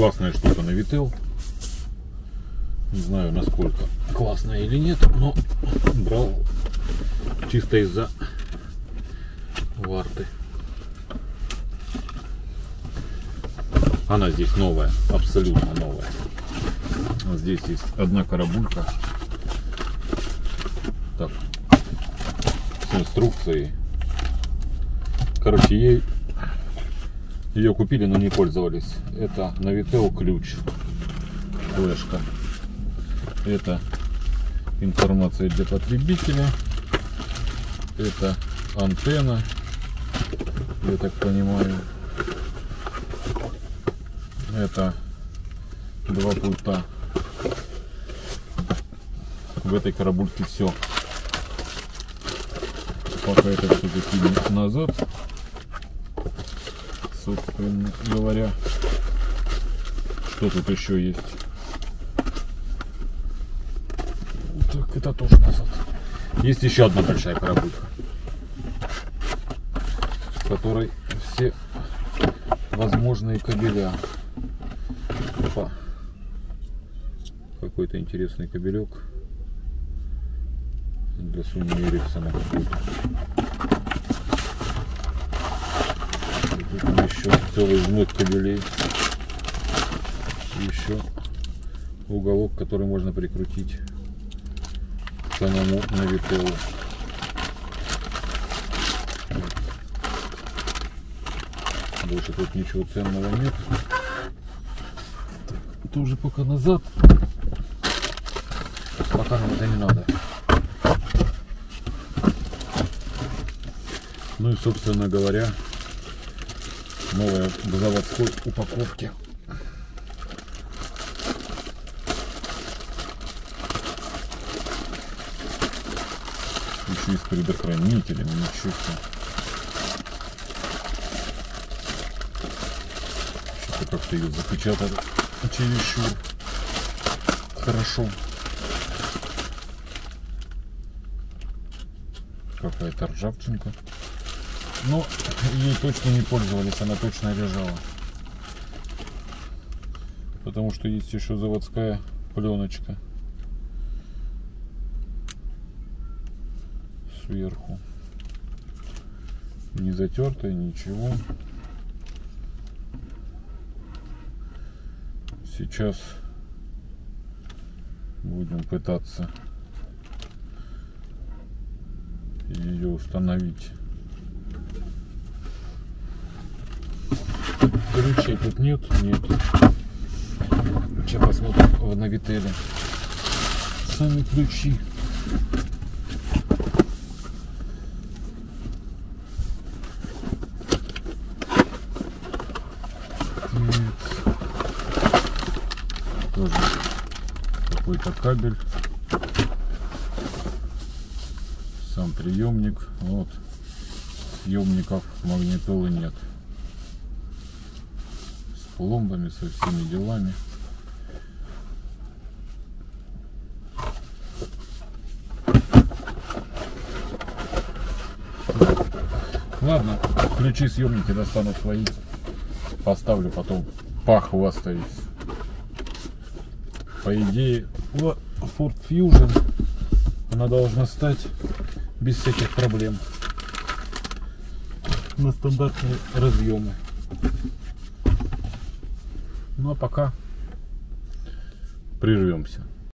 Классная штука на Vitel. Не знаю, насколько классная или нет, но брал чисто из-за варты. Она здесь новая, абсолютно новая. Здесь есть одна карабулька. Так, с инструкцией. Короче, ей ее купили, но не пользовались. Это Navitel ключ. Флешка. Это информация для потребителя. Это антенна. Я так понимаю. Это два пульта. В этой карабульке все. Пока это все закинем назад собственно говоря. Что тут еще есть? Так, это тоже назад. Есть еще одна большая коробулька, в которой все возможные кабеля. Опа. Какой-то интересный кабелек для Sony Ericsson какой-то. Тут еще целый жмут кабелей. Еще уголок, который можно прикрутить самому навителу. Больше тут ничего ценного нет. Тоже пока назад. Пока нам это не надо. Ну и собственно говоря, новая заводской упаковке. Еще и с предохранителем, ничего себе. Что-то как-то ее запечатали чересчур хорошо. Какая-то ржавчинка. Но ей точно не пользовались, она точно лежала. Потому что есть еще заводская пленочка. Сверху. Не затертая, ничего. Сейчас будем пытаться ее установить. Ключей тут нет? Нет. Сейчас посмотрим в Навителе. Сами ключи. Тоже какой-то кабель. Сам приемник. Вот. Съемников магнитолы нет пломбами, со всеми делами. Ладно, ключи съемники достану свои. Поставлю, потом похвастаюсь. По идее, Ford Fusion она должна стать без всяких проблем на стандартные разъемы. Ну а пока прервемся.